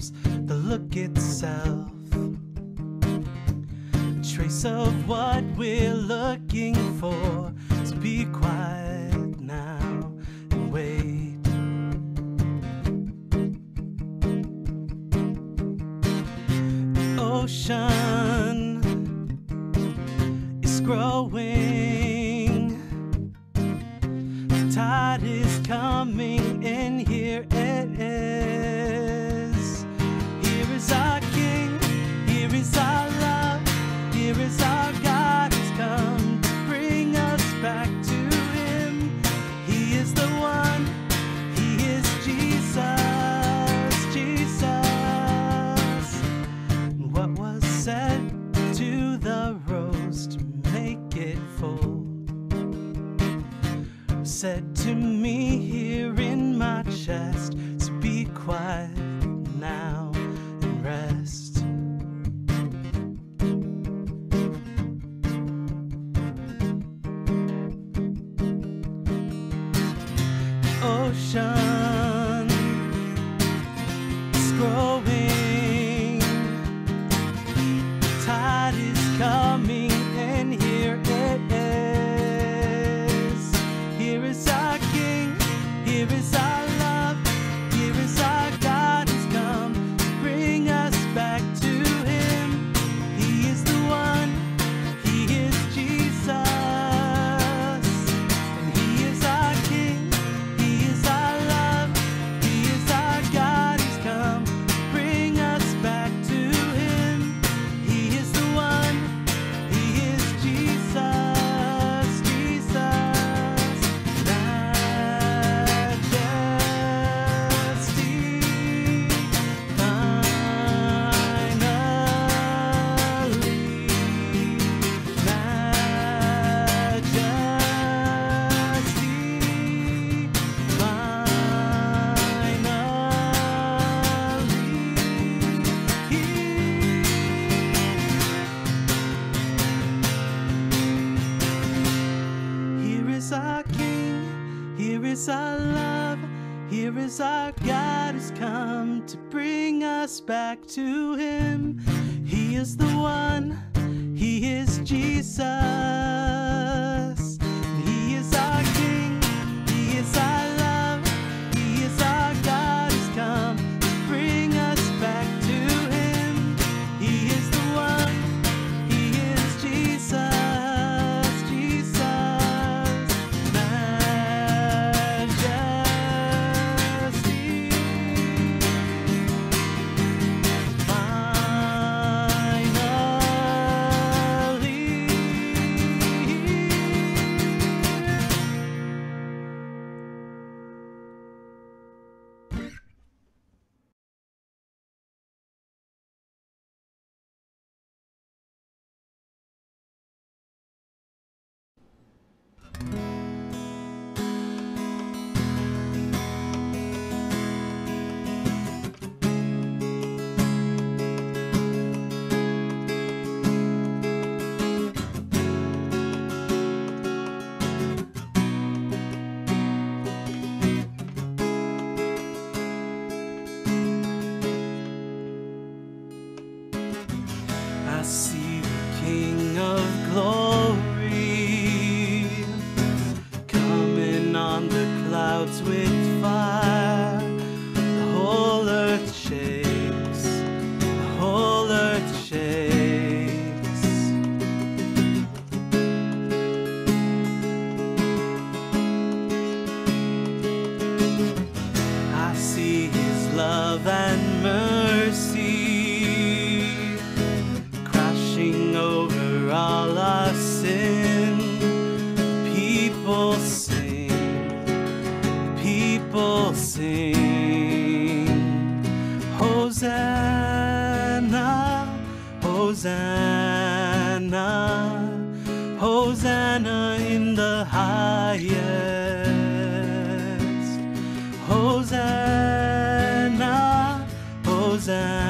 becomes the look itself. A trace of what we're looking for, so be quiet. ocean. Hosanna, Hosanna, Hosanna in the highest. Hosanna, Hosanna.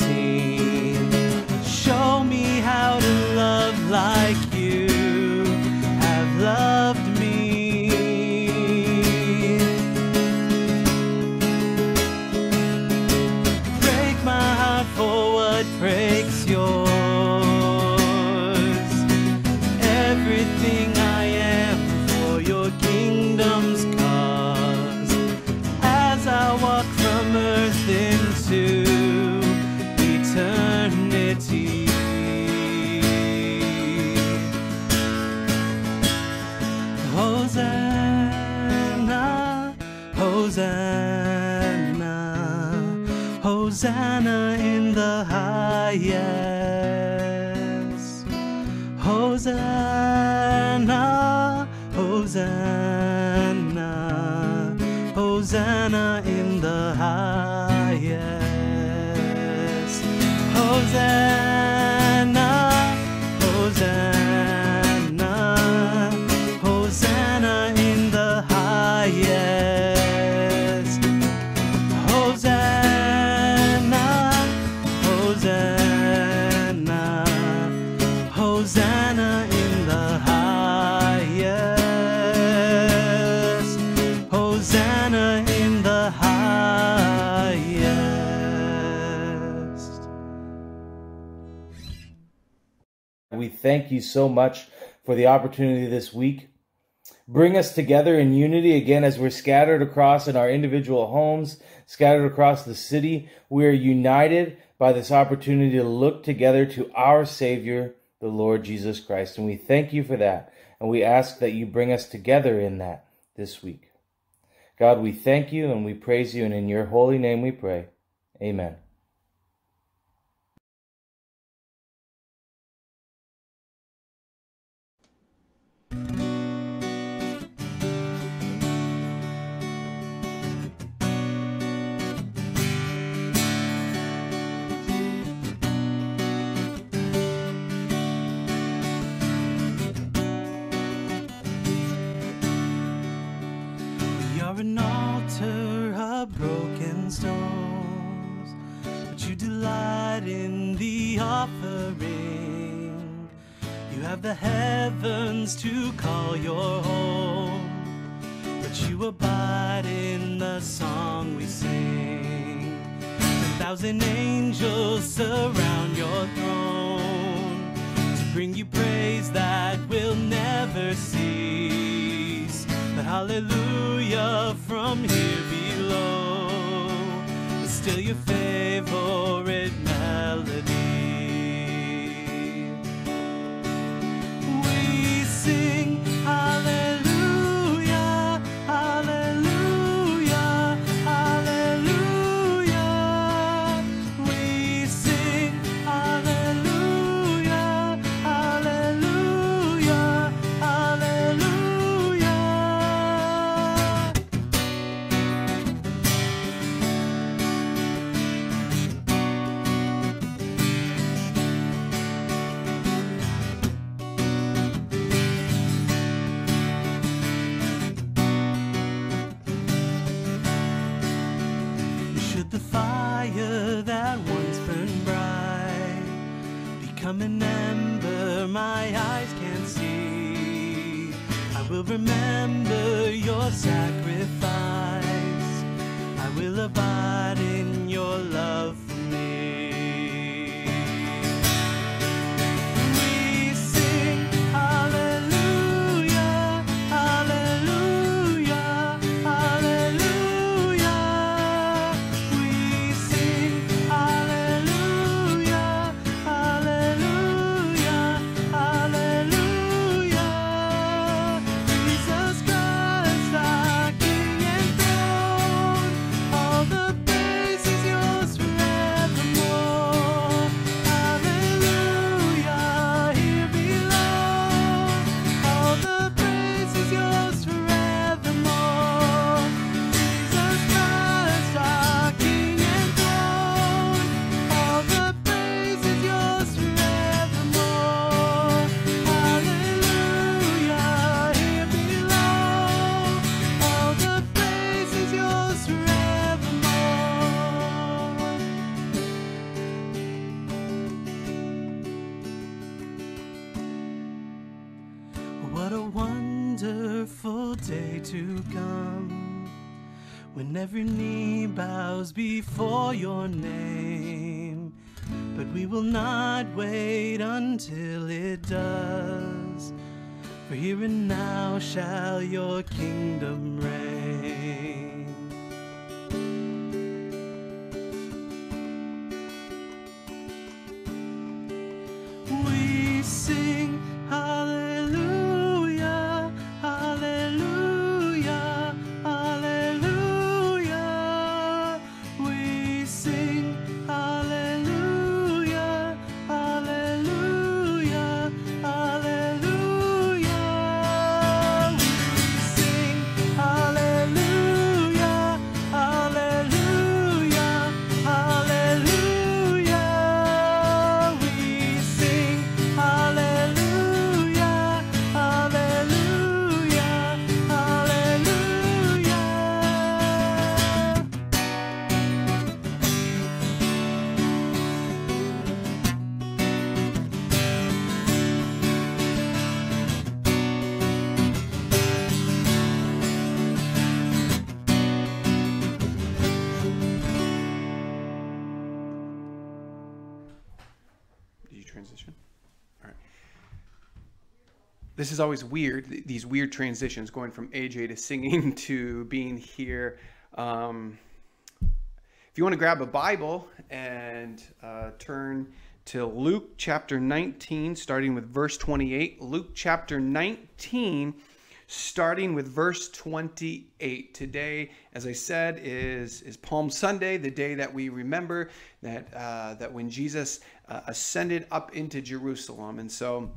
Things thank you so much for the opportunity this week. Bring us together in unity again as we're scattered across in our individual homes, scattered across the city. We are united by this opportunity to look together to our Savior, the Lord Jesus Christ. And we thank you for that. And we ask that you bring us together in that this week. God, we thank you and we praise you. And in your holy name we pray. Amen. The heavens to call your home, but you abide in the song we sing. Ten thousand angels surround your throne to bring you praise that will never cease. But hallelujah from here below is still your favorite hallelujah, What a wonderful day to come when every knee bows before your name. But we will not wait until it does, for here and now shall your kingdom reign. Is always weird, th- these weird transitions going from AJ to singing to being here. Um, if you want to grab a Bible and uh, turn to Luke chapter 19, starting with verse 28. Luke chapter 19, starting with verse 28. Today, as I said, is, is Palm Sunday, the day that we remember that, uh, that when Jesus uh, ascended up into Jerusalem. And so,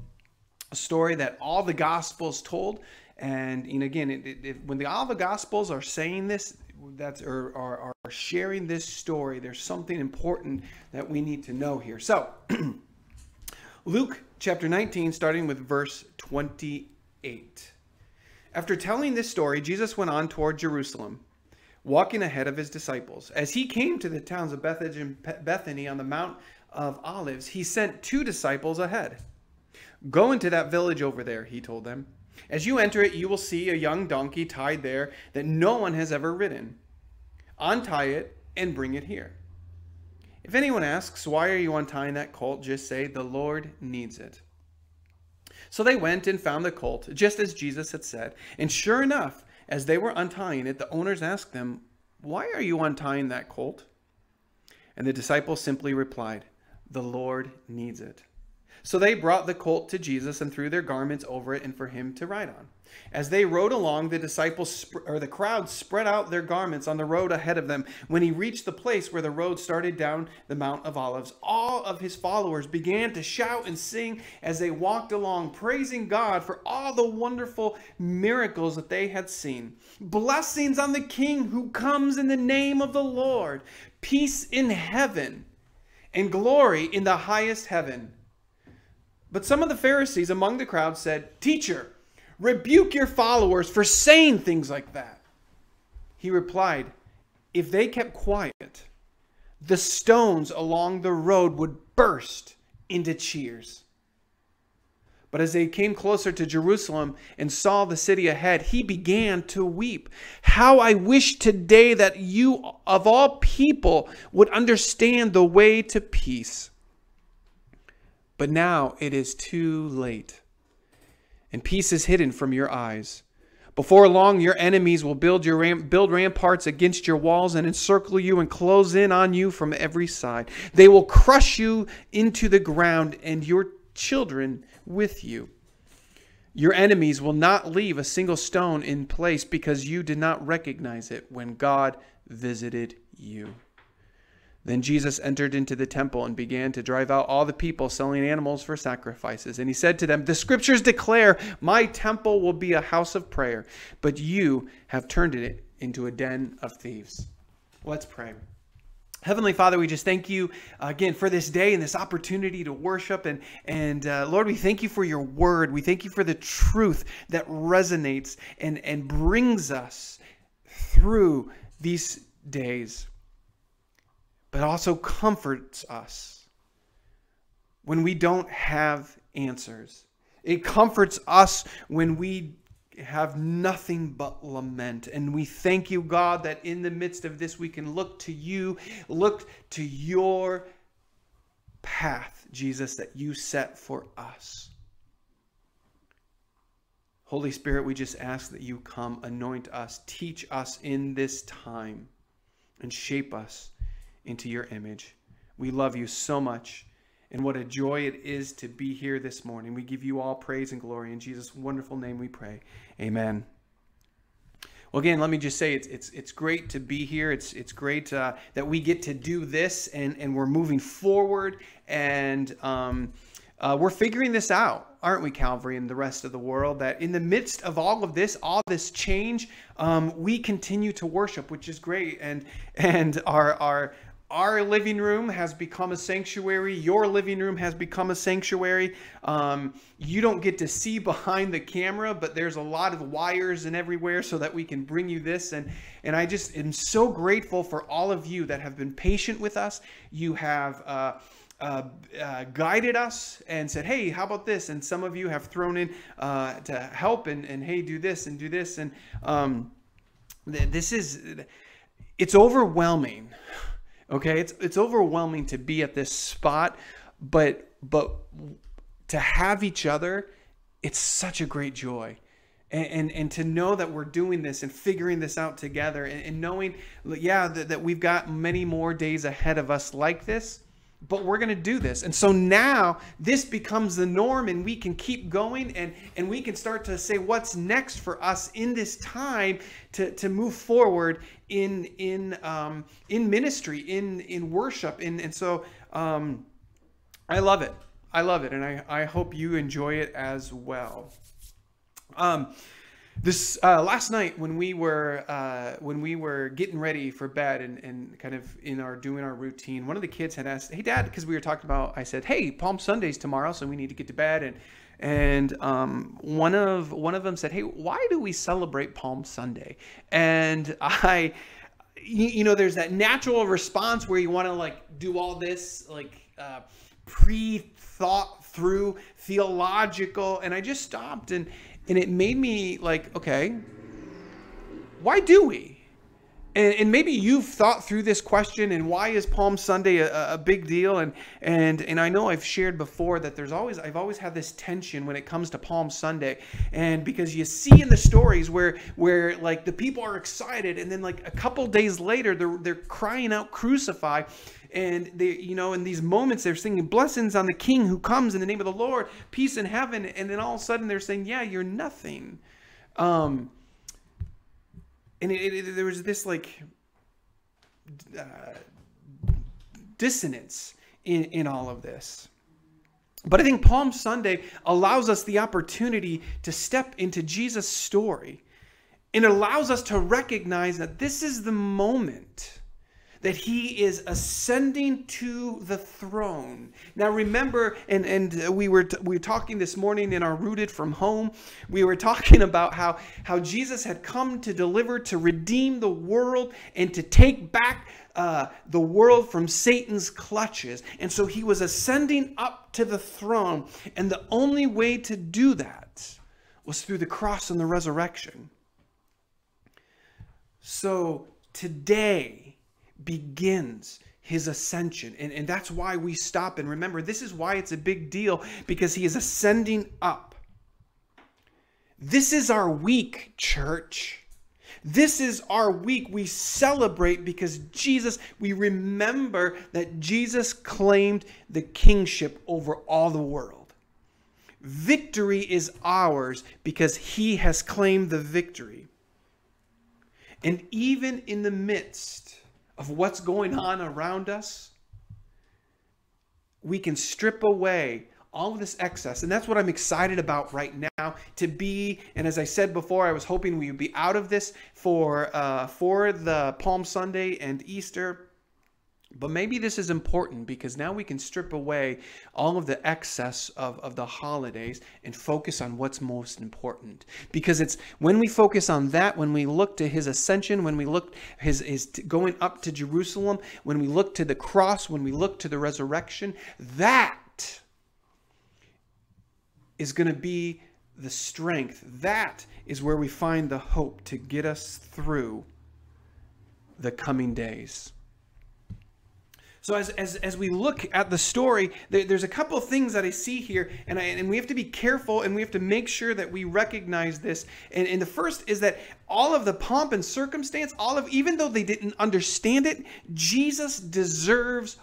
story that all the gospels told. And, and again it, it, it- when the, all the gospels are saying this that's or are, are sharing this story there's something important that we need to know here. So luke chapter 19 starting with verse 28 after telling this story jesus went on toward jerusalem walking ahead of his disciples. As he came to the towns of bethany on the mount of olives he sent two disciples ahead Go into that village over there, he told them. As you enter it, you will see a young donkey tied there that no one has ever ridden. Untie it and bring it here. If anyone asks, Why are you untying that colt? just say, The Lord needs it. So they went and found the colt, just as Jesus had said. And sure enough, as they were untying it, the owners asked them, Why are you untying that colt? And the disciples simply replied, The Lord needs it. So they brought the colt to Jesus and threw their garments over it and for him to ride on. As they rode along, the disciples or the crowd spread out their garments on the road ahead of them. When he reached the place where the road started down the Mount of Olives, all of his followers began to shout and sing as they walked along, praising God for all the wonderful miracles that they had seen. Blessings on the King who comes in the name of the Lord. Peace in heaven and glory in the highest heaven. But some of the Pharisees among the crowd said, Teacher, rebuke your followers for saying things like that. He replied, If they kept quiet, the stones along the road would burst into cheers. But as they came closer to Jerusalem and saw the city ahead, he began to weep. How I wish today that you, of all people, would understand the way to peace. But now it is too late, and peace is hidden from your eyes. Before long, your enemies will build your ram- build ramparts against your walls and encircle you and close in on you from every side. They will crush you into the ground and your children with you. Your enemies will not leave a single stone in place because you did not recognize it when God visited you. Then Jesus entered into the temple and began to drive out all the people selling animals for sacrifices. And he said to them, The scriptures declare, My temple will be a house of prayer, but you have turned it into a den of thieves. Let's pray. Heavenly Father, we just thank you uh, again for this day and this opportunity to worship. And, and uh, Lord, we thank you for your word. We thank you for the truth that resonates and, and brings us through these days but also comforts us when we don't have answers. It comforts us when we have nothing but lament. And we thank you, God, that in the midst of this, we can look to you, look to your path, Jesus, that you set for us. Holy Spirit, we just ask that you come, anoint us, teach us in this time, and shape us into your image. We love you so much, and what a joy it is to be here this morning. We give you all praise and glory. In Jesus' wonderful name we pray. Amen. Well, again, let me just say it's it's it's great to be here. It's it's great uh, that we get to do this, and and we're moving forward, and um, uh, we're figuring this out, aren't we, Calvary, and the rest of the world? That in the midst of all of this, all this change, um, we continue to worship, which is great, and and our our our living room has become a sanctuary. Your living room has become a sanctuary. Um, you don't get to see behind the camera, but there's a lot of wires and everywhere so that we can bring you this. And and I just am so grateful for all of you that have been patient with us. You have. Uh, uh, uh, guided us and said, "Hey, how about this?" And some of you have thrown in uh, to help and, and hey, do this and do this. And um, th- this is it's overwhelming Okay, it's it's overwhelming to be at this spot, but but to have each other, it's such a great joy. And, and, and to know that we're doing this and figuring this out together and, and knowing yeah that, that we've got many more days ahead of us like this but we're going to do this. And so now this becomes the norm and we can keep going and and we can start to say what's next for us in this time to to move forward in in um in ministry in in worship. And and so um i love it. I love it and i i hope you enjoy it as well. Um this uh, last night when we were uh, when we were getting ready for bed and, and kind of in our doing our routine one of the kids had asked hey dad because we were talking about i said hey palm sundays tomorrow so we need to get to bed and and um, one of one of them said hey why do we celebrate palm sunday? And i you, you know there's that natural response where you want to like do all this like uh, pre-thought through theological and i just stopped and and it made me like, okay, why do we? And, and, maybe you've thought through this question and why is Palm Sunday a, a, big deal? And and and I know I've shared before that there's always I've always had this tension when it comes to Palm Sunday, and because you see in the stories where where like the people are excited and then like a couple days later they're they're crying out crucify, and they you know in these moments they're singing blessings on the king who comes in the name of the lord peace in heaven. And then all of a sudden they're saying yeah you're nothing. Um and it, it, there was this like uh, dissonance in in all of this but I think Palm Sunday allows us the opportunity to step into Jesus' story. And allows us to recognize that this is the moment that he is ascending to the throne. Now remember, and, and we were we were talking this morning in our Rooted from Home, we were talking about how, how Jesus had come to deliver, to redeem the world, and to take back uh, the world from Satan's clutches. And so he was ascending up to the throne. And the only way to do that was through the cross and the resurrection. So today, begins his ascension. And, and that's why we stop and remember this is why it's a big deal because he is ascending up. This is our week, church. This is our week. We celebrate because Jesus, we remember that Jesus claimed the kingship over all the world. Victory is ours because he has claimed the victory. And even in the midst of what's going on around us, we can strip away all of this excess. And that's what I'm excited about right now to be. And as I said before, I was hoping we would be out of this for uh, for the Palm Sunday and Easter. But maybe this is important because now we can strip away all of the excess of, of the holidays and focus on what's most important. Because it's when we focus on that, when we look to his ascension, when we look his, his going up to Jerusalem, when we look to the cross, when we look to the resurrection, that is going to be the strength. That is where we find the hope to get us through the coming days. So as, as, as we look at the story, there, there's a couple things that I see here, and, I, and we have to be careful and we have to make sure that we recognize this. And, and the first is that all of the pomp and circumstance, all of even though they didn't understand it, Jesus deserves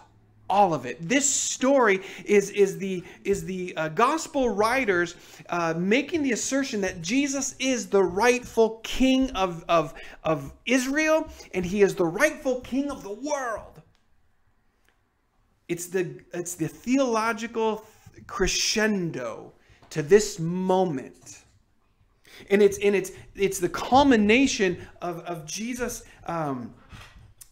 all of it. This story is is the is the uh, gospel writers uh, making the assertion that Jesus is the rightful king of, of of Israel and he is the rightful king of the world. It's the it's the theological crescendo to this moment. And it's and it's it's the culmination of, of Jesus um,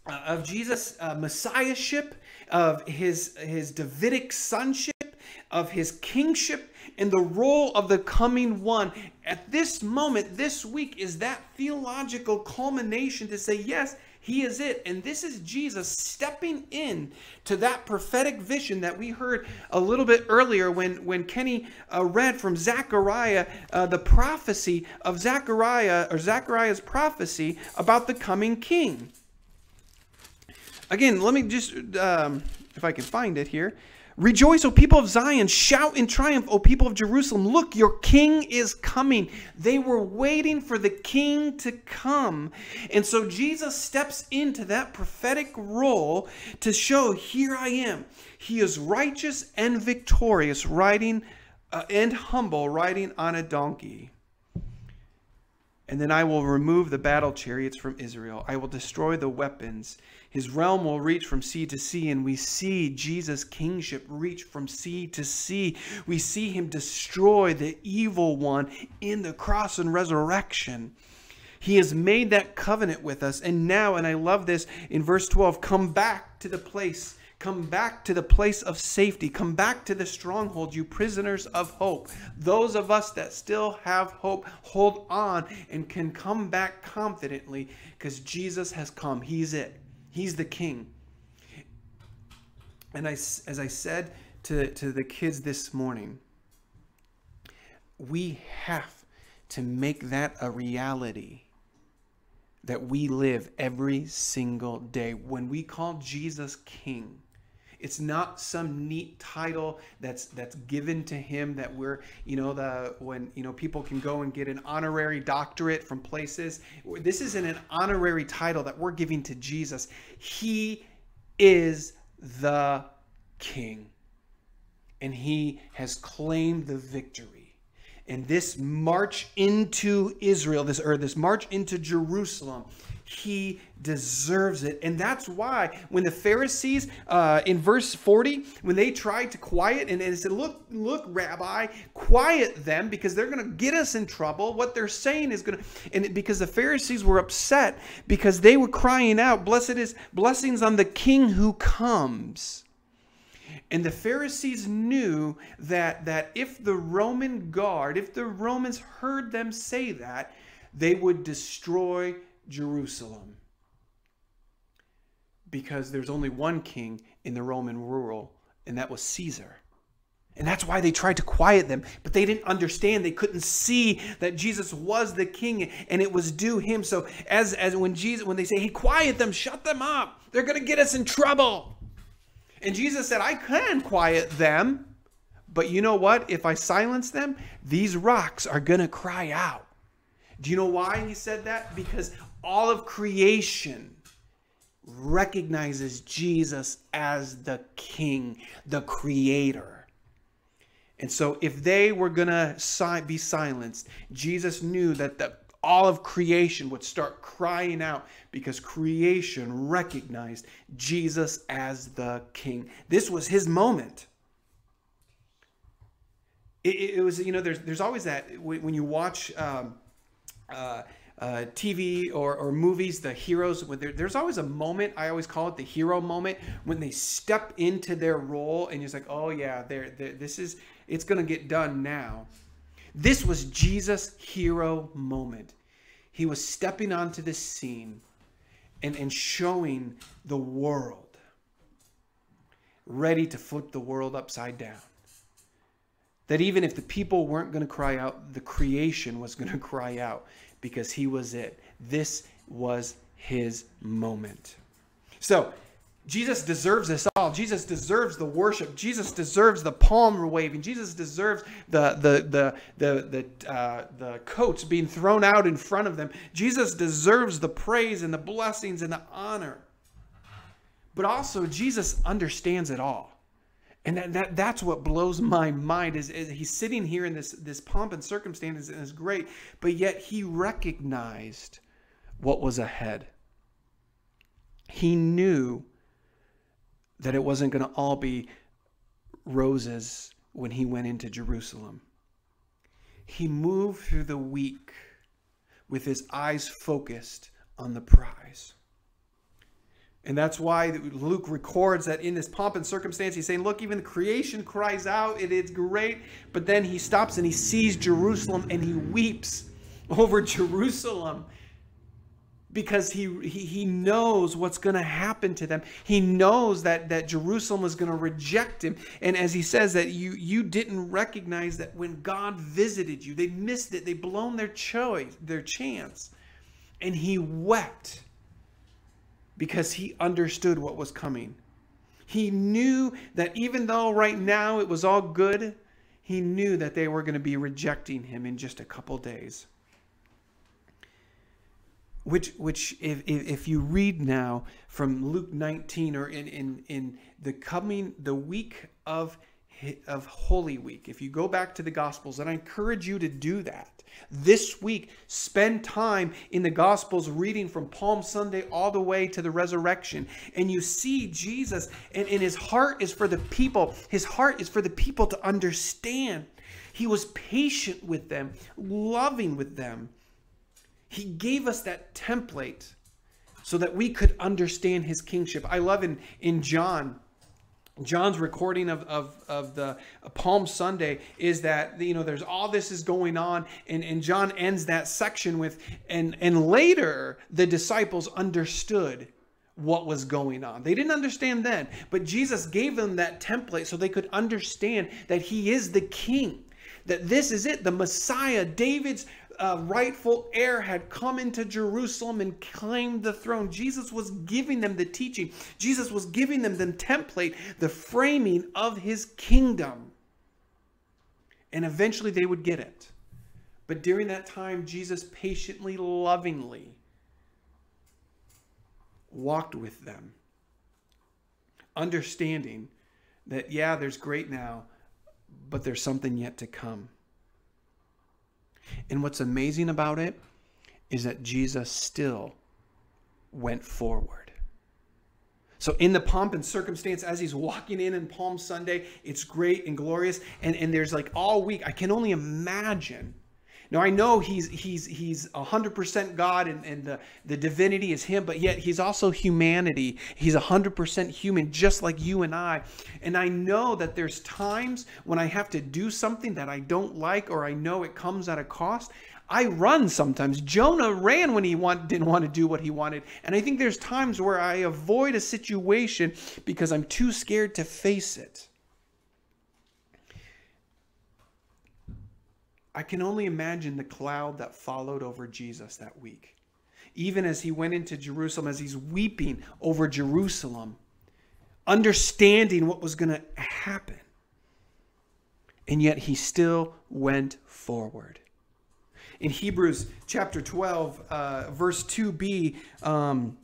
of Jesus uh, messiahship, of his his Davidic sonship, of his kingship, and the role of the coming one. At this moment, this week, is that theological culmination to say, yes, he is it. And this is Jesus stepping in to that prophetic vision that we heard a little bit earlier when, when Kenny uh, read from Zechariah, uh, the prophecy of Zechariah, or Zechariah's prophecy about the coming king. Again, let me just, um, if I can find it here. Rejoice, O people of Zion. Shout in triumph, O people of Jerusalem. Look, your king is coming. They were waiting for the king to come. And so Jesus steps into that prophetic role to show, Here I am. He is righteous and victorious, riding uh, and humble, riding on a donkey. And then I will remove the battle chariots from Israel. I will destroy the weapons. His realm will reach from sea to sea, and we see Jesus' kingship reach from sea to sea. We see him destroy the evil one in the cross and resurrection. He has made that covenant with us. And now, and I love this in verse 12 come back to the place Come back to the place of safety. Come back to the stronghold, you prisoners of hope. Those of us that still have hope, hold on and can come back confidently because Jesus has come. He's it, He's the King. And I, as I said to, to the kids this morning, we have to make that a reality that we live every single day. When we call Jesus King, it's not some neat title that's that's given to him that we're, you know, the when, you know, people can go and get an honorary doctorate from places. This isn't an honorary title that we're giving to Jesus. He is the king. And he has claimed the victory. And this march into Israel, this or this march into Jerusalem he deserves it. And that's why when the Pharisees uh, in verse 40, when they tried to quiet and, and said, Look, look, Rabbi, quiet them because they're going to get us in trouble. What they're saying is going to, and because the Pharisees were upset because they were crying out, Blessed is blessings on the King who comes. And the Pharisees knew that, that if the Roman guard, if the Romans heard them say that, they would destroy Jerusalem. Because there's only one king in the Roman rule, and that was Caesar. And that's why they tried to quiet them, but they didn't understand. They couldn't see that Jesus was the king and it was due him. So as as when Jesus when they say, "Hey, quiet them, shut them up. They're going to get us in trouble." And Jesus said, "I can quiet them, but you know what? If I silence them, these rocks are going to cry out." Do you know why he said that? Because all of creation recognizes Jesus as the king, the creator. And so if they were going to be silenced, Jesus knew that the, all of creation would start crying out because creation recognized Jesus as the king. This was his moment. It, it was, you know, there's, there's always that when you watch um, uh, uh, TV or, or movies, the heroes, there, there's always a moment, I always call it the hero moment, when they step into their role and you're like, oh yeah, they're, they're, this is, it's going to get done now. This was Jesus' hero moment. He was stepping onto this scene and, and showing the world, ready to flip the world upside down That even if the people weren't going to cry out, the creation was going to cry out because he was it. This was his moment. So, Jesus deserves this all. Jesus deserves the worship. Jesus deserves the palm waving. Jesus deserves the the the the the uh, the coats being thrown out in front of them. Jesus deserves the praise and the blessings and the honor. But also, Jesus understands it all, and that, that that's what blows my mind. Is, is he's sitting here in this this pomp and circumstances and is great, but yet he recognized what was ahead. He knew that it wasn't going to all be roses when he went into Jerusalem. He moved through the week with his eyes focused on the prize. And that's why Luke records that in this pomp and circumstance, he's saying, Look, even the creation cries out, it is great. But then he stops and he sees Jerusalem and he weeps over Jerusalem because he, he, he knows what's going to happen to them. He knows that, that Jerusalem is going to reject him. And as he says that you, you didn't recognize that when God visited you, they missed it. They blown their choice, their chance. And he wept because he understood what was coming. He knew that even though right now it was all good, he knew that they were going to be rejecting him in just a couple days which which if, if you read now from Luke 19 or in in in the coming the week of of Holy Week, if you go back to the Gospels, and I encourage you to do that this week, spend time in the Gospels reading from Palm Sunday all the way to the resurrection, and you see Jesus, and, and his heart is for the people. His heart is for the people to understand. He was patient with them, loving with them he gave us that template so that we could understand his kingship. I love in, in John, John's recording of, of, of the Palm Sunday is that, you know, there's all this is going on. And, and John ends that section with, and, and later the disciples understood what was going on. They didn't understand then, but Jesus gave them that template so they could understand that he is the king that this is it the messiah david's uh, rightful heir had come into Jerusalem and claimed the throne. Jesus was giving them the teaching, Jesus was giving them the template, the framing of his kingdom. And eventually they would get it. But during that time, Jesus patiently, lovingly walked with them, understanding that, yeah, there's great now, but there's something yet to come. And what's amazing about it is that Jesus still went forward. So, in the pomp and circumstance, as he's walking in in Palm Sunday, it's great and glorious. And, and there's like all week, I can only imagine now I know he's he's he's 100% God and, and the, the divinity is him, but yet he's also humanity. He's 100% human, just like you and I. And I know that there's times when I have to do something that I don't like or I know it comes at a cost. I run sometimes. Jonah ran when he want, didn't want to do what he wanted. And I think there's times where I avoid a situation because I'm too scared to face it. I can only imagine the cloud that followed over Jesus that week. Even as he went into Jerusalem, as he's weeping over Jerusalem, understanding what was going to happen. And yet he still went forward. In Hebrews chapter 12, uh, verse 2b, um,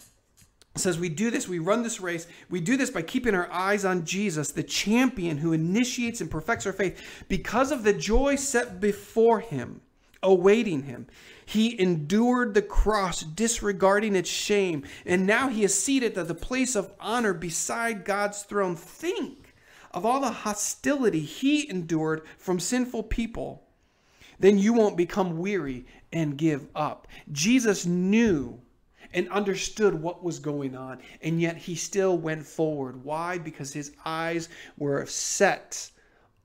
says we do this, we run this race, we do this by keeping our eyes on Jesus, the champion who initiates and perfects our faith. Because of the joy set before him, awaiting him, he endured the cross, disregarding its shame, and now he is seated at the place of honor beside God's throne. Think of all the hostility he endured from sinful people. Then you won't become weary and give up. Jesus knew and understood what was going on. And yet he still went forward. Why? Because his eyes were set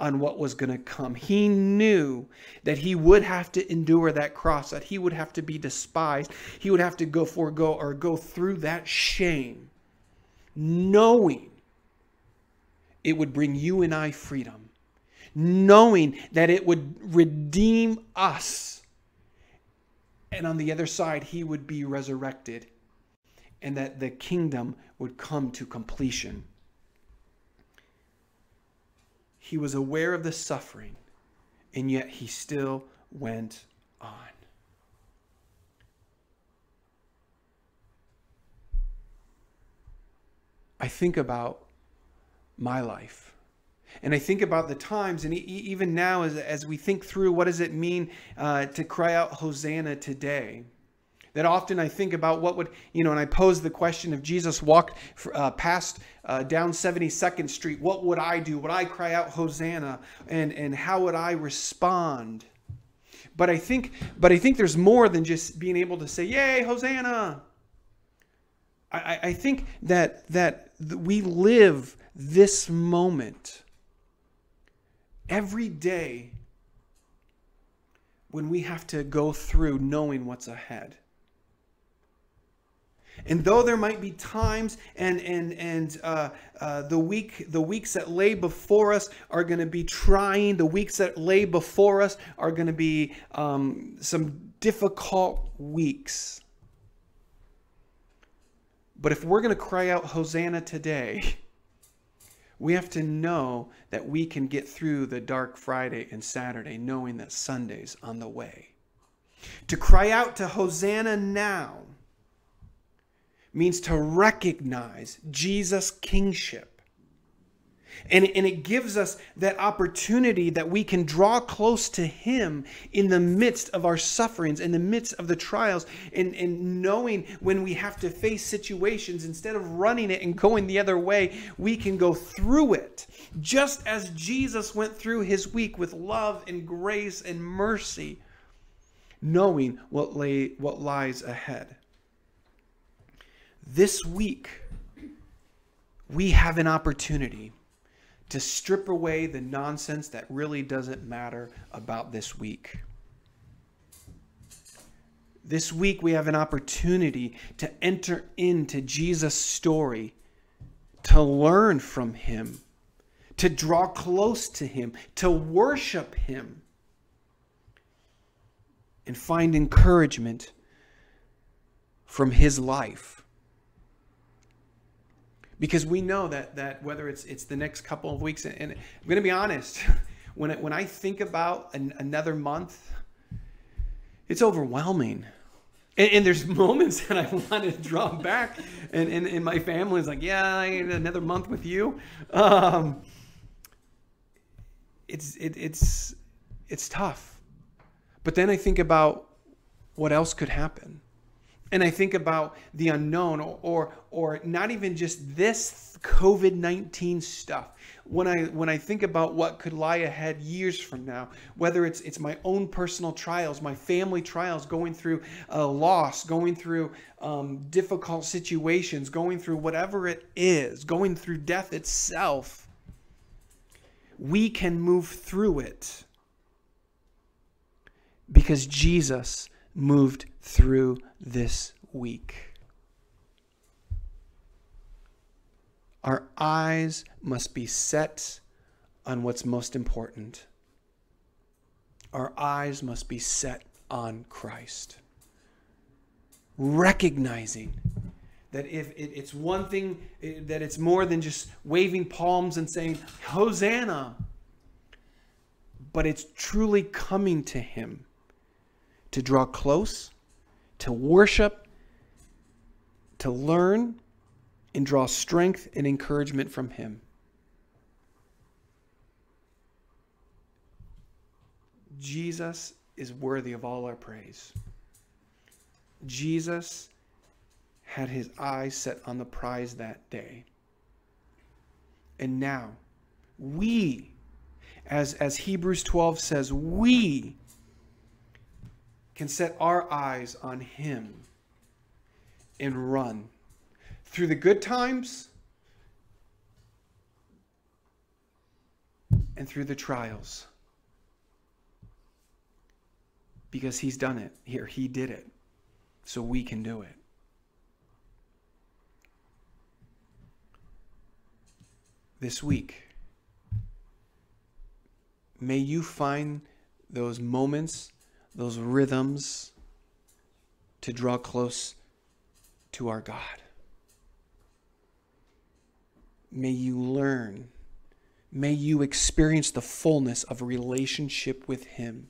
on what was going to come. He knew that he would have to endure that cross, that he would have to be despised. He would have to go forego or go through that shame, knowing it would bring you and I freedom, knowing that it would redeem us. And on the other side, he would be resurrected and that the kingdom would come to completion. He was aware of the suffering, and yet he still went on. I think about my life. And I think about the times, and even now, as, as we think through what does it mean uh, to cry out Hosanna today, that often I think about what would, you know, and I pose the question if Jesus walked uh, past uh, down 72nd Street, what would I do? Would I cry out Hosanna? And, and how would I respond? But I think, but I think there's more than just being able to say, "Yay, Hosanna!" I, I think that that we live this moment every day when we have to go through knowing what's ahead. And though there might be times and and and uh, uh, the week the weeks that lay before us are going to be trying, the weeks that lay before us are going to be um, some difficult weeks. But if we're going to cry out Hosanna today, we have to know that we can get through the dark Friday and Saturday knowing that Sunday's on the way. To cry out to Hosanna now means to recognize Jesus' kingship. And, and it gives us that opportunity that we can draw close to Him in the midst of our sufferings, in the midst of the trials, and, and knowing when we have to face situations, instead of running it and going the other way, we can go through it. Just as Jesus went through His week with love and grace and mercy, knowing what, lay, what lies ahead. This week, we have an opportunity to strip away the nonsense that really doesn't matter about this week. This week, we have an opportunity to enter into Jesus' story, to learn from him, to draw close to him, to worship him, and find encouragement from his life because we know that that whether it's it's the next couple of weeks, and, and I'm going to be honest, when it, when I think about an, another month, it's overwhelming. And, and, there's moments that I want to draw back, and, and, and my family is like, "Yeah, another month with you." Um, it's it, it's it's tough, but then I think about what else could happen and I think about the unknown or, or, or not even just this COVID 19 stuff. When I, when I think about what could lie ahead years from now, whether it's, it's my own personal trials, my family trials, going through a loss, going through um, difficult situations, going through whatever it is, going through death itself, we can move through it because Jesus moved through this week. Our eyes must be set on what's most important. Our eyes must be set on Christ. Recognizing that if it's one thing, eh, that it's more than just waving palms and saying, Hosanna, but it's truly coming to Him to draw close, to worship, to learn, and draw strength and encouragement from Him. Jesus is worthy of all our praise. Jesus had his eyes set on the prize that day. And now, we, as, as Hebrews 12 says, we can set our eyes on Him and run through the good times and through the trials. Because He's done it. Here, He did it. So we can do it. This week, may you find those moments, those rhythms to draw close to our God. May you learn, may you experience the fullness of a relationship with Him.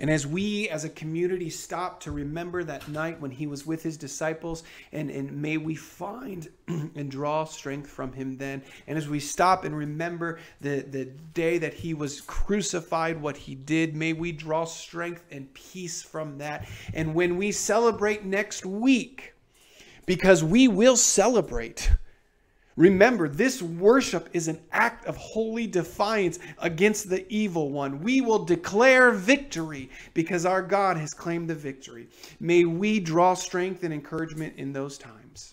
And as we as a community stop to remember that night when he was with his disciples, and, and may we find and draw strength from him then. And as we stop and remember the, the day that he was crucified, what he did, may we draw strength and peace from that. And when we celebrate next week, because we will celebrate Remember, this worship is an act of holy defiance against the evil one. We will declare victory because our God has claimed the victory. May we draw strength and encouragement in those times.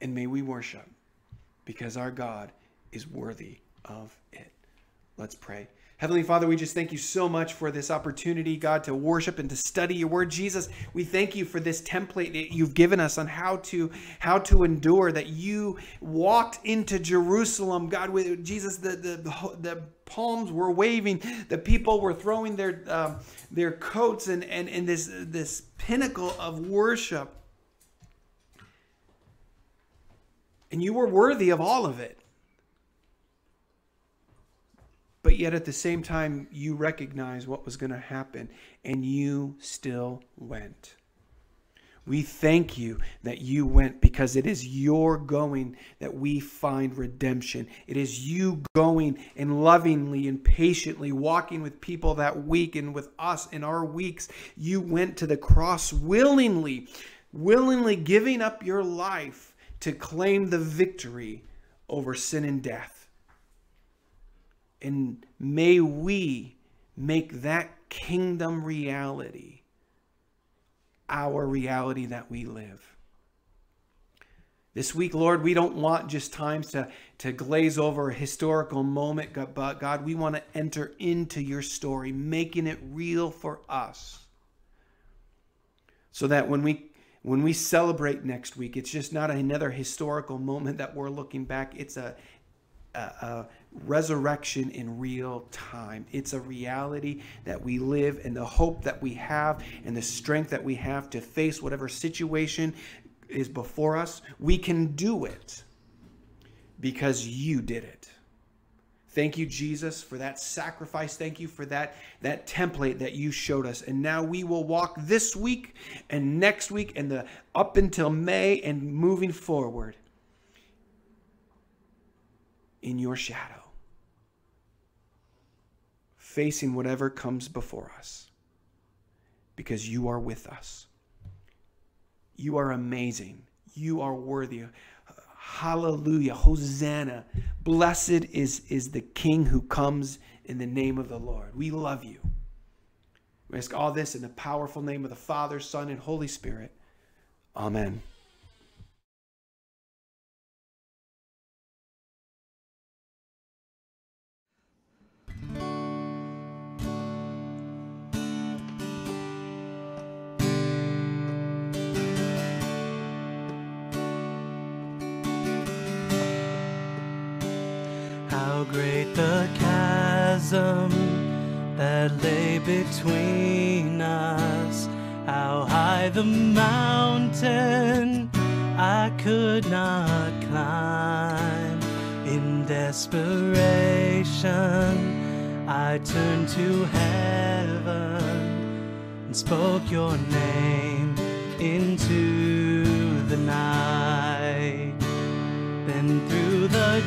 And may we worship because our God is worthy of it. Let's pray. Heavenly Father, we just thank you so much for this opportunity, God, to worship and to study your word. Jesus, we thank you for this template that you've given us on how to how to endure, that you walked into Jerusalem, God, with Jesus, the the, the palms were waving, the people were throwing their um, their coats and, and, and this this pinnacle of worship. And you were worthy of all of it but yet at the same time, you recognize what was going to happen and you still went. We thank you that you went because it is your going that we find redemption. It is you going and lovingly and patiently walking with people that week and with us in our weeks. You went to the cross willingly, willingly giving up your life to claim the victory over sin and death. And may we make that kingdom reality our reality that we live. This week, Lord, we don't want just times to, to glaze over a historical moment, but God, we want to enter into your story, making it real for us. So that when we when we celebrate next week, it's just not another historical moment that we're looking back. It's a, a, a resurrection in real time. It's a reality that we live and the hope that we have and the strength that we have to face whatever situation is before us. We can do it because you did it. Thank you, Jesus, for that sacrifice. Thank you for that, that template that you showed us. And now we will walk this week and next week and the up until May and moving forward in your shadow, facing whatever comes before us, because you are with us. You are amazing. You are worthy. Hallelujah. Hosanna. Blessed is, is the King who comes in the name of the Lord. We love you. We ask all this in the powerful name of the Father, Son, and Holy Spirit. Amen. Great the chasm that lay between us, how high the mountain I could not climb. In desperation, I turned to heaven and spoke your name into the night. Then through the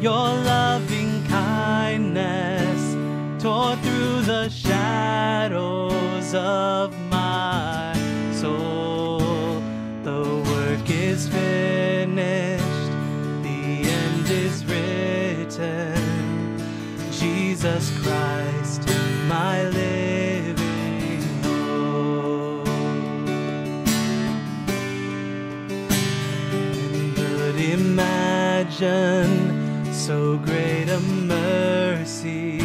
your loving kindness tore through the shadows of my soul. The work is finished, the end is written. Jesus Christ, so great a mercy.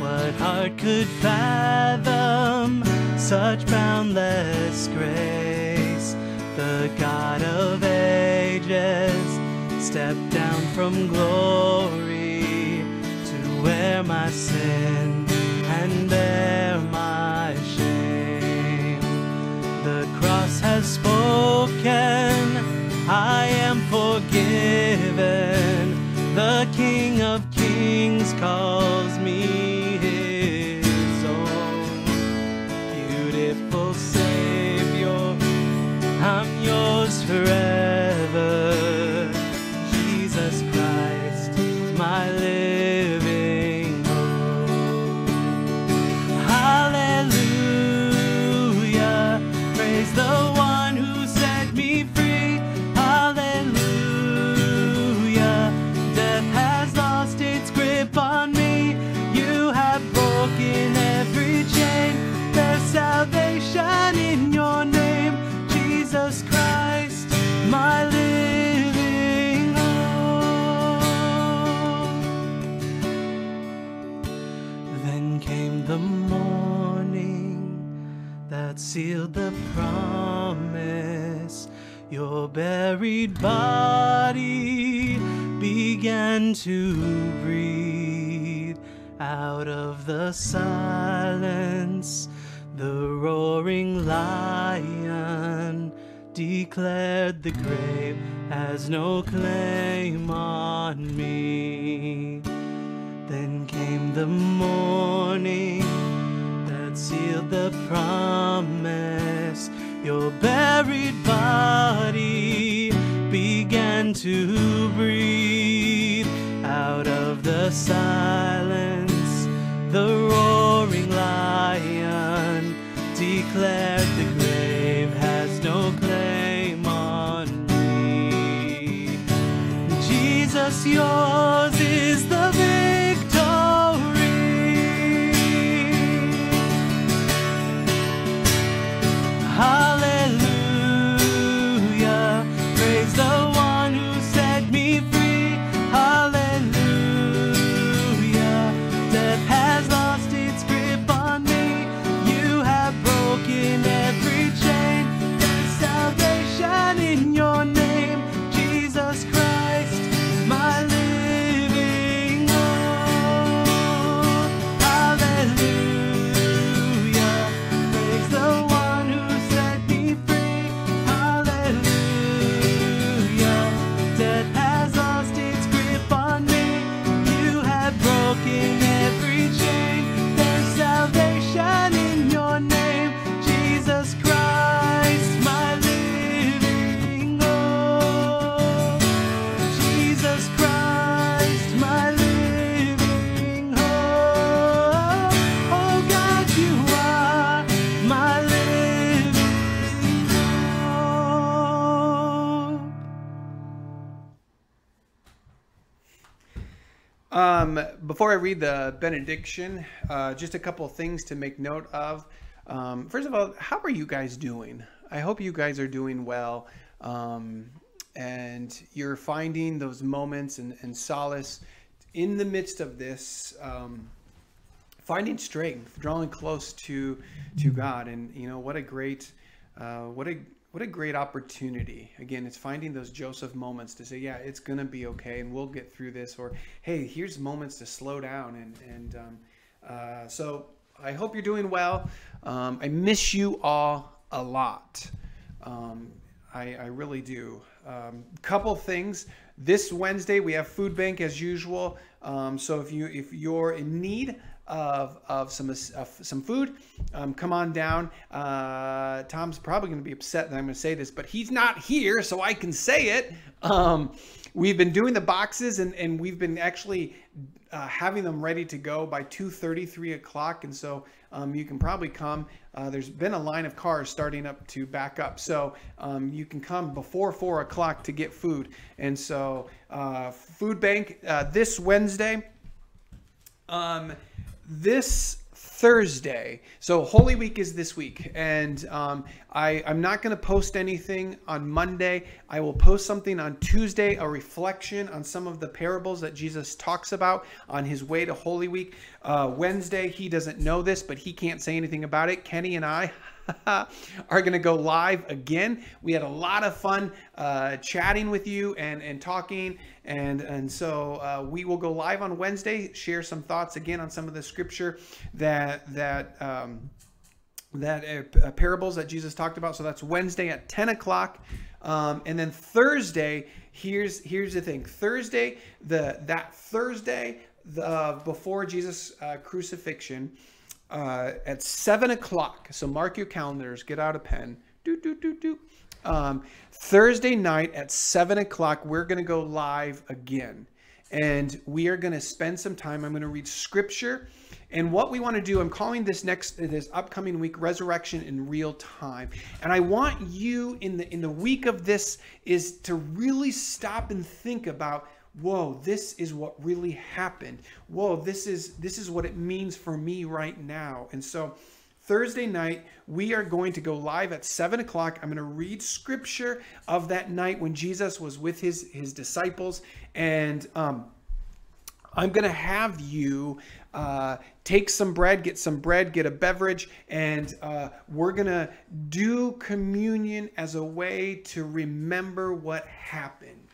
What heart could fathom such boundless grace? The God of ages stepped down from glory to wear my sin and bear my shame. The cross has spoken, I am. The King of Kings calls me his own. Beautiful Savior, I'm yours forever. Buried body began to breathe out of the silence. The roaring lion declared the grave has no claim on me. Then came the morning that sealed the promise. Your buried body began to breathe out of the silence. The roaring lion declared the grave has no claim on me. Jesus, yours I read the benediction, uh, just a couple things to make note of. Um, first of all, how are you guys doing? I hope you guys are doing well, um, and you're finding those moments and, and solace in the midst of this. Um, finding strength, drawing close to to God, and you know what a great, uh, what a what a great opportunity. Again, it's finding those Joseph moments to say, yeah, it's gonna be okay, and we'll get through this. Or hey, here's moments to slow down, and and um, uh, so I hope you're doing well. Um, I miss you all a lot. Um, I, I really do. Um, couple things. This Wednesday we have food bank as usual. Um, so if you if you're in need of, of some of some food, um, come on down. Uh, Tom's probably going to be upset that I'm going to say this, but he's not here, so I can say it. Um, we've been doing the boxes, and and we've been actually uh, having them ready to go by 2:30, 3 o'clock, and so um, you can probably come. Uh, there's been a line of cars starting up to back up, so um, you can come before four o'clock to get food. And so, uh, food bank uh, this Wednesday. Um, this Thursday. So Holy Week is this week, and um, I, I'm not going to post anything on Monday. I will post something on Tuesday, a reflection on some of the parables that Jesus talks about on his way to Holy Week. Uh, Wednesday, he doesn't know this, but he can't say anything about it. Kenny and I are going to go live again. We had a lot of fun uh, chatting with you and, and talking. And, and so uh, we will go live on Wednesday, share some thoughts again on some of the scripture that, that, um, that uh, parables that Jesus talked about. So that's Wednesday at 10 o'clock. Um, and then Thursday, here's here's the thing. Thursday, the that Thursday, the, uh, before Jesus' uh, crucifixion, uh, at seven o'clock. So mark your calendars. Get out a pen. Do do do do. Um, Thursday night at seven o'clock, we're going to go live again, and we are going to spend some time. I'm going to read scripture, and what we want to do. I'm calling this next this upcoming week resurrection in real time, and I want you in the in the week of this is to really stop and think about whoa this is what really happened. Whoa this is this is what it means for me right now. And so thursday night we are going to go live at 7 o'clock. I'm going to read scripture of that night when jesus was with his his disciples. And um, i'm going to have you uh, take some bread get some bread get a beverage and uh, we're going to do communion as a way to remember what happened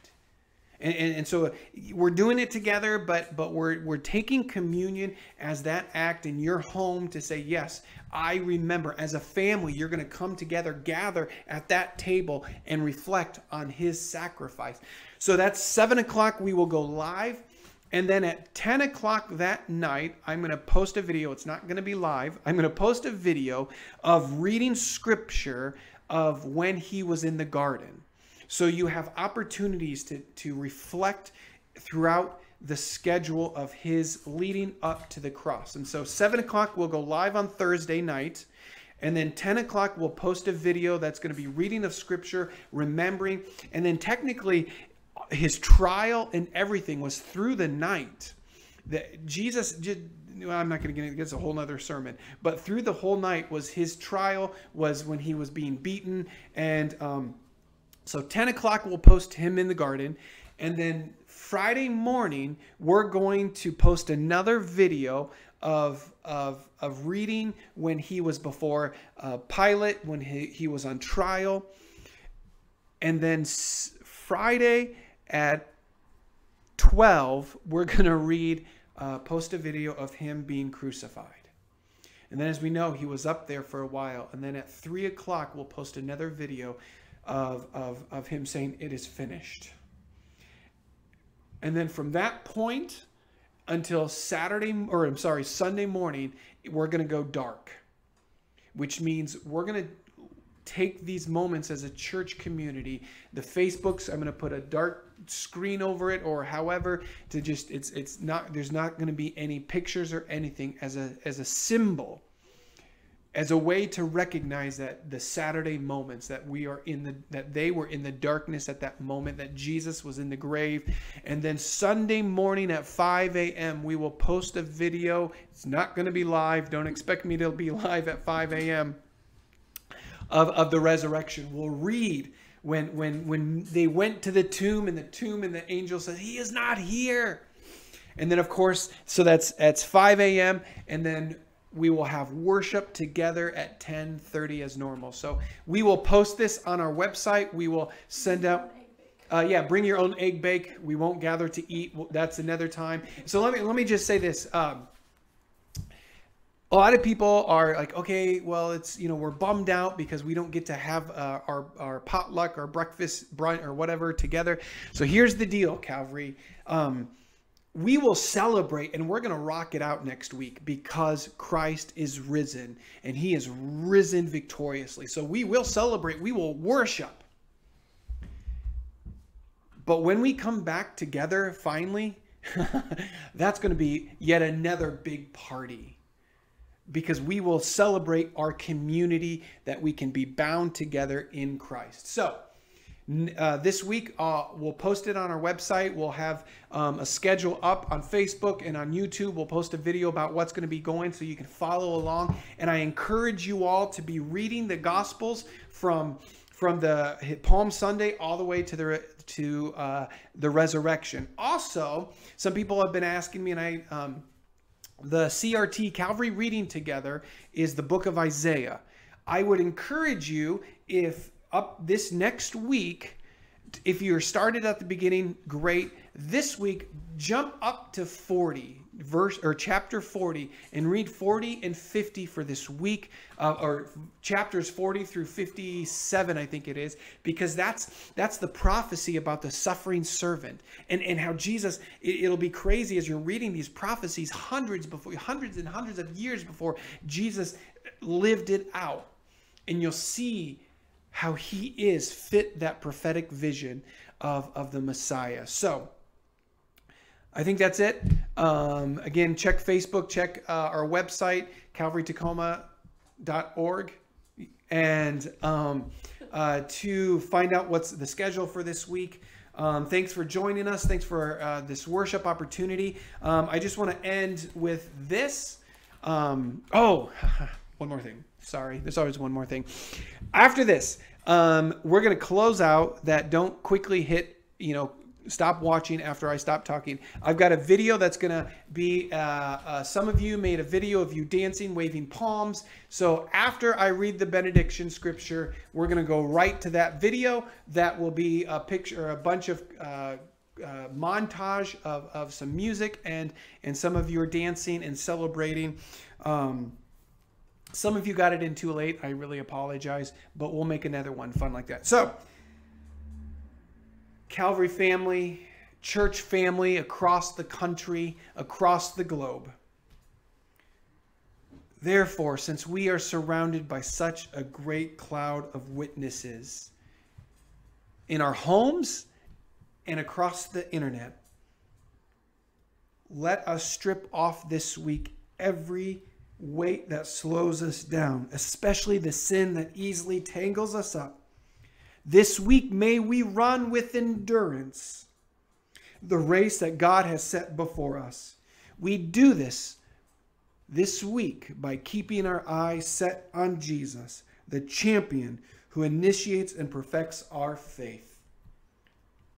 and, and, and, so we're doing it together but but we're we're taking communion as that act in your home to say yes i remember as a family you're going to come together gather at that table and reflect on his sacrifice so that's seven o'clock we will go live and then at 10 o'clock that night, I'm going to post a video. It's not going to be live. I'm going to post a video of reading scripture of when he was in the garden. So you have opportunities to, to reflect throughout the schedule of his leading up to the cross. And so 7 o'clock will go live on Thursday night. And then 10 o'clock, we'll post a video that's going to be reading of scripture, remembering. And then technically, his trial and everything was through the night. That Jesus, well, I'm not going to get into it's a whole other sermon, but through the whole night was his trial, was when he was being beaten. And, um, so 10 o'clock, we'll post him in the garden. And then Friday morning, we're going to post another video of, of, of reading when he was before uh, Pilate, when he, he was on trial. And then Friday at 12, we're going to read, uh, post a video of him being crucified. And then, as we know, he was up there for a while. And then at 3 o'clock, we'll post another video of, of, of him saying, It is finished. And then from that point until Saturday, or I'm sorry, Sunday morning, we're going to go dark, which means we're going to take these moments as a church community. The Facebooks, I'm going to put a dark screen over it or however to just it's it's not there's not going to be any pictures or anything as a as a symbol as a way to recognize that the Saturday moments that we are in the that they were in the darkness at that moment that Jesus was in the grave and then Sunday morning at 5 a.m. we will post a video it's not going to be live don't expect me to be live at 5 a.m. of of the resurrection we'll read when when when they went to the tomb and the tomb and the angel said he is not here and then of course so that's that's 5 a.m. and then we will have worship together at 10:30 as normal. So we will post this on our website. We will send out uh, yeah, bring your own egg bake. We won't gather to eat. That's another time. So let me let me just say this. Um, a lot of people are like, okay, well, it's you know we're bummed out because we don't get to have uh, our our potluck, our breakfast brunch, or whatever together. So here's the deal, Calvary. Um, we will celebrate and we're going to rock it out next week because Christ is risen and he is risen victoriously. So we will celebrate, we will worship. But when we come back together finally, that's going to be yet another big party because we will celebrate our community that we can be bound together in Christ. So, uh, this week, uh, we'll post it on our website. We'll have um, a schedule up on Facebook and on YouTube. We'll post a video about what's going to be going so you can follow along. And I encourage you all to be reading the Gospels from from the Palm Sunday all the way to the to uh, the resurrection. Also, some people have been asking me, and I um, the CRT Calvary reading together is the book of Isaiah. I would encourage you if up this next week, if you're started at the beginning, great. This week, jump up to 40 verse or chapter 40 and read 40 and 50 for this week uh, or chapters 40 through 57 i think it is because that's that's the prophecy about the suffering servant. And and how jesus it, will be crazy as you're reading these prophecies hundreds before hundreds and hundreds of years before jesus lived it out. And you'll see how he is fit that prophetic vision of of the messiah so I think that's it. Um, again, check Facebook, check uh, our website, calvarytacoma.org, and um, uh, to find out what's the schedule for this week. Um, thanks for joining us. Thanks for uh, this worship opportunity. Um, I just want to end with this. Um, oh, one more thing. Sorry, there's always one more thing. After this, um, we're going to close out that don't quickly hit, you know, stop watching after I stop talking. I've got a video that's going to be, uh, uh, some of you made a video of you dancing, waving palms. So after I read the benediction scripture, we're going to go right to that video. That will be a picture, a bunch of uh, uh, montage of, of some music and, and some of you are dancing and celebrating. Um, some of you got it in too late. I really apologize, but we'll make another one fun like that. So, Calvary family, church family across the country, across the globe. Therefore, since we are surrounded by such a great cloud of witnesses in our homes and across the internet, let us strip off this week every weight that slows us down, especially the sin that easily tangles us up this week may we run with endurance the race that God has set before us. We do this this week by keeping our eyes set on Jesus, the champion who initiates and perfects our faith.